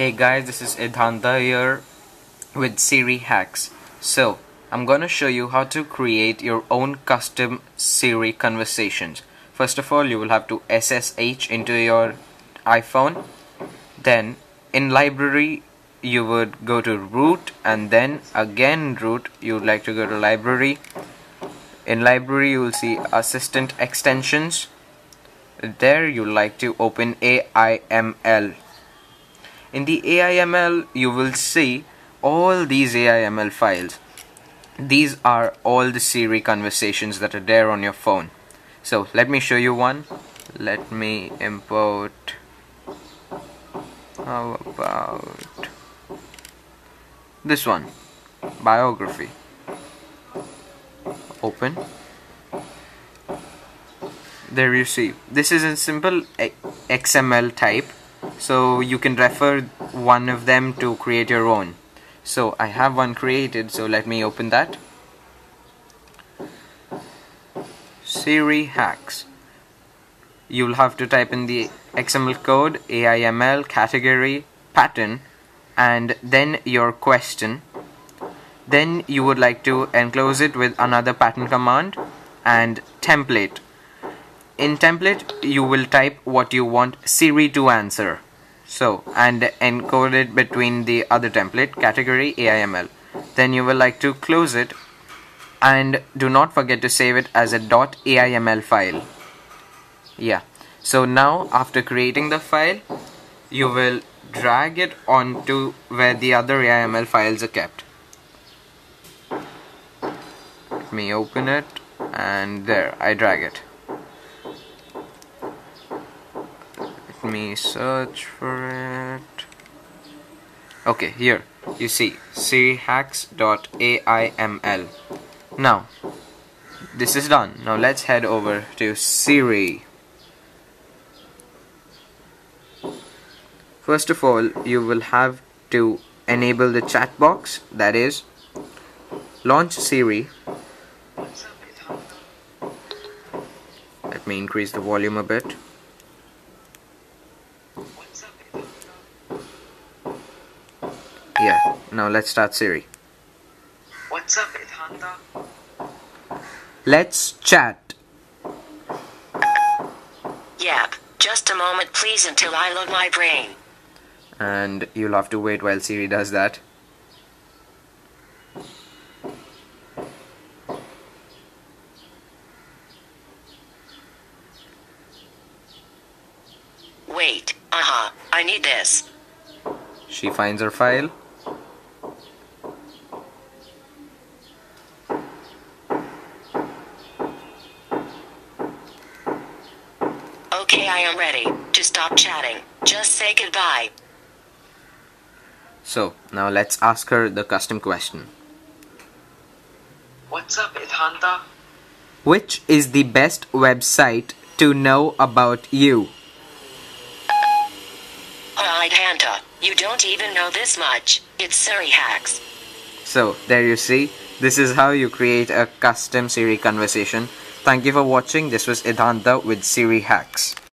Hey guys, this is Idhanta here with Siri Hacks. So, I'm gonna show you how to create your own custom Siri conversations. First of all, you will have to SSH into your iPhone. Then, in library, you would go to root and then again root, you would like to go to library. In library, you will see assistant extensions. There, you like to open AIML in the AIML you will see all these AIML files. These are all the Siri conversations that are there on your phone. So let me show you one. Let me import how about this one. Biography. Open. There you see. This is a simple XML type so you can refer one of them to create your own. So I have one created so let me open that. Siri hacks. You'll have to type in the XML code AIML category pattern and then your question. Then you would like to enclose it with another pattern command and template. In template you will type what you want Siri to answer so and encode it between the other template category AIML then you will like to close it. And do not forget to save it as a .aiml file. Yeah. So now after creating the file you will drag it onto where the other AIML files are kept. Let me open it. And there I drag it me. Search for it. Okay here. You see sirihacks.aiml now this is done. Now let's head over to Siri. First of all you will have to enable the chat box. That is launch Siri. Let me increase the volume a bit Yeah, now let's start Siri. What's up, Idhanta? Let's chat. Yep, just a moment please until I load my brain. And you'll have to wait while Siri does that. Wait, uh-huh, I need this. She finds her file. Okay, I am ready to stop chatting. Just say goodbye. So, now let's ask her the custom question. What's up, Idhanta? Which is the best website to know about you? Uh, Alright, Hanta, you don't even know this much. It's Siri Hacks. So, there you see. This is how you create a custom Siri conversation. Thank you for watching. This was Idhanta with Siri Hacks.